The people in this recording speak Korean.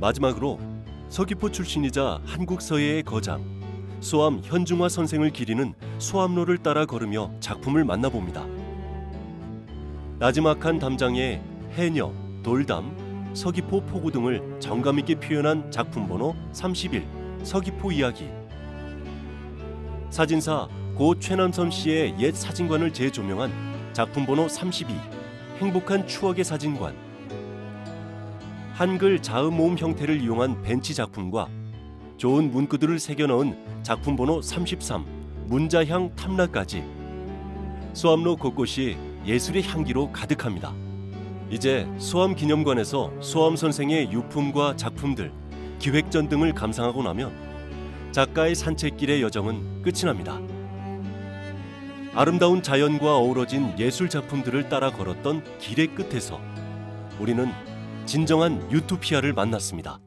마지막으로 서귀포 출신이자 한국 서예의 거장 소암 현중화 선생을 기리는 소암로를 따라 걸으며 작품을 만나봅니다. 나지막한 담장에 해녀, 돌담, 서귀포 포구 등을 정감 있게 표현한 작품 번호 31 서귀포 이야기. 사진사 고 최남선 씨의 옛 사진관을 재조명한 작품 번호 32 행복한 추억의 사진관. 한글 자음 모음 형태를 이용한 벤치 작품과 좋은 문구들을 새겨 넣은 작품 번호 33 문자향 탐라까지 소암로 곳곳이 예술의 향기로 가득합니다. 이제 소암 기념관에서 소암 선생의 유품과 작품들, 기획전 등을 감상하고 나면 작가의 산책길의 여정은 끝이 납니다. 아름다운 자연과 어우러진 예술 작품들을 따라 걸었던 길의 끝에서 우리는 진정한 유토피아를 만났습니다.